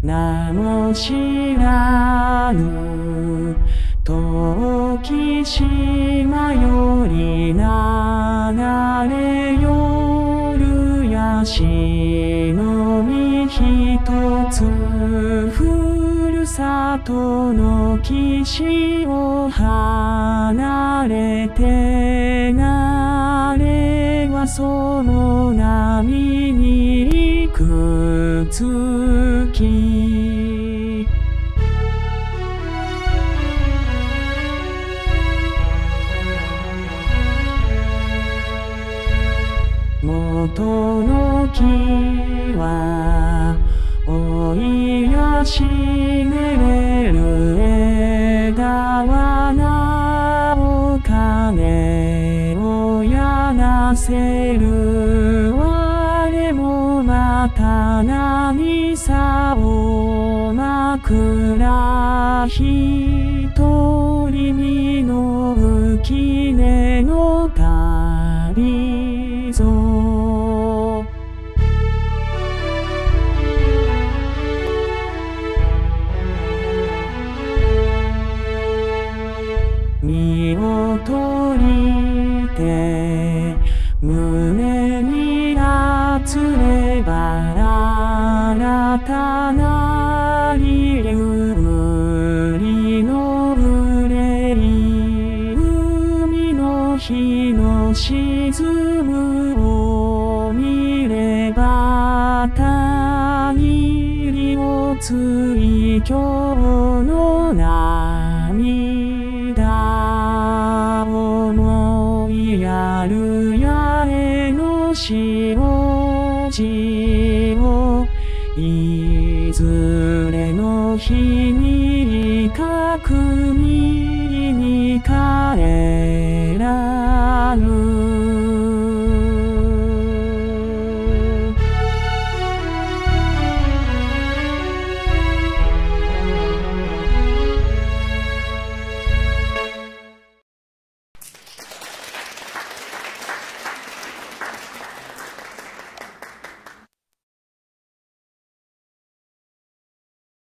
名も知らぬ時島より流れ夜やしのみひとつふるさとの岸を離れてなれはその波にくっつき。元の木は老いやしねれる枝はなお金をやなせる。もまた何さを枕ひとり身の浮き根の旅ぞ。身を取りて胸に集れば新たなりうりのうれい海の日の沈むを見ればたぎりをつい今日の涙思いやるやへの塩をいずれの日に確認